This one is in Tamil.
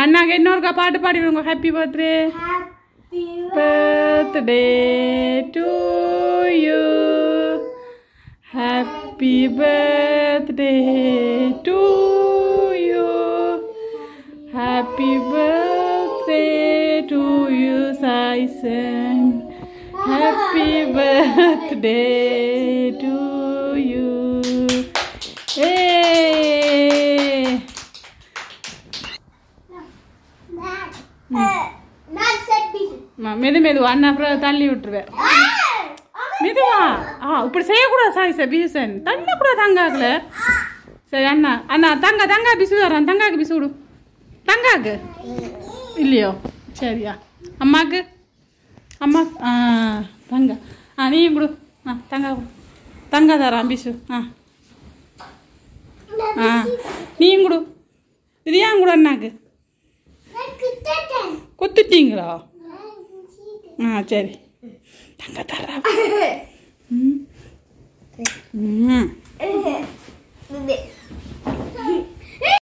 அண்ணாக்கு இன்னொருக்கா பாட்டு பாடி விடுங்க happy birthday birthday to you. Happy birthday to you. Happy birthday to you, Saisen. Happy birthday to you. Hey! ம- மெது மெது அண்ணா அப்புறம் தள்ளி விட்டுருவேன். மெதுவா? ஆ இப்படி செய்யக்கூடாது சாய் சார் பீசன் தள்ளக்கூடாது தங்காக்குல. சரி அண்ணா அண்ணா தங்கா தங்கா பிசு தரான். தங்காக்கு பிசு விடு தங்காக்கு? இல்லையோ? சரியா அம்மாக்கு? அம்மா ஆ தங்கா. ஆ நீ கொடு. ஆ தங்கா கொடு. தங்கா தரான் பிசு. ஆ. ஆ நீயும் கொடு. இது ஏன் கூட அண்ணாக்கு. தூங்கிட்டீங்களா ஆ சரி. தங்க தர ம். ம்